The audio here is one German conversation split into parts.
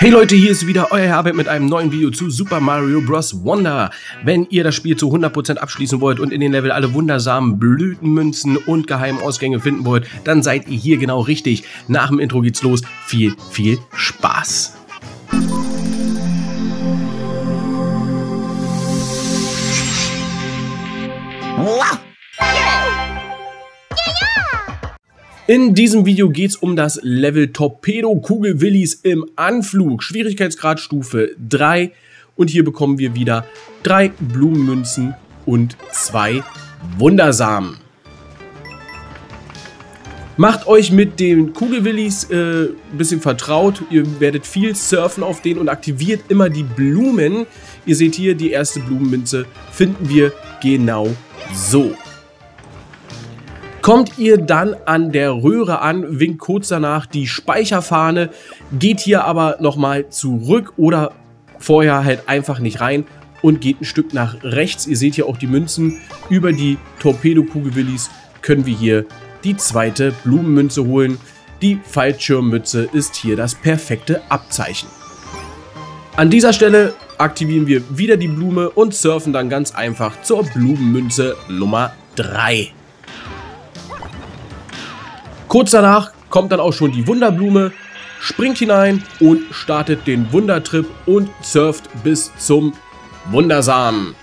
Hey Leute, hier ist wieder euer Herbert mit einem neuen Video zu Super Mario Bros. Wonder. Wenn ihr das Spiel zu 100% abschließen wollt und in den Level alle wundersamen Blütenmünzen und geheimen Ausgänge finden wollt, dann seid ihr hier genau richtig. Nach dem Intro geht's los. Viel, viel Spaß. Wow. In diesem Video geht es um das Level Torpedo Kugel Willis im Anflug, Schwierigkeitsgrad Stufe 3 und hier bekommen wir wieder drei Blumenmünzen und zwei Wundersamen. Macht euch mit den Kugelwillis äh, ein bisschen vertraut. Ihr werdet viel surfen auf denen und aktiviert immer die Blumen. Ihr seht hier, die erste Blumenmünze finden wir genau so. Kommt ihr dann an der Röhre an, winkt kurz danach die Speicherfahne, geht hier aber nochmal zurück oder vorher halt einfach nicht rein und geht ein Stück nach rechts. Ihr seht hier auch die Münzen. Über die Torpedo-Kugelwillis können wir hier die zweite Blumenmünze holen. Die Fallschirmmütze ist hier das perfekte Abzeichen. An dieser Stelle aktivieren wir wieder die Blume und surfen dann ganz einfach zur Blumenmünze Nummer 3. Kurz danach kommt dann auch schon die Wunderblume, springt hinein und startet den Wundertrip und surft bis zum Wundersamen.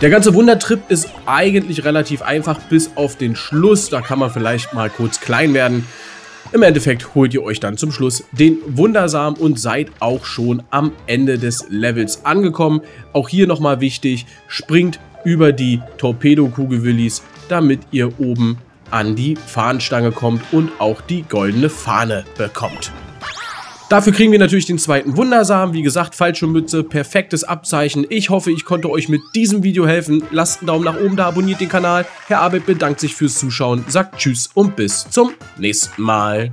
Der ganze Wundertrip ist eigentlich relativ einfach bis auf den Schluss. Da kann man vielleicht mal kurz klein werden. Im Endeffekt holt ihr euch dann zum Schluss den Wundersamen und seid auch schon am Ende des Levels angekommen. Auch hier nochmal wichtig, springt über die Torpedo-Kugelwillis damit ihr oben an die Fahnenstange kommt und auch die goldene Fahne bekommt. Dafür kriegen wir natürlich den zweiten Wundersamen. Wie gesagt, Fallschirmmütze, perfektes Abzeichen. Ich hoffe, ich konnte euch mit diesem Video helfen. Lasst einen Daumen nach oben da, abonniert den Kanal. Herr Abed bedankt sich fürs Zuschauen, sagt Tschüss und bis zum nächsten Mal.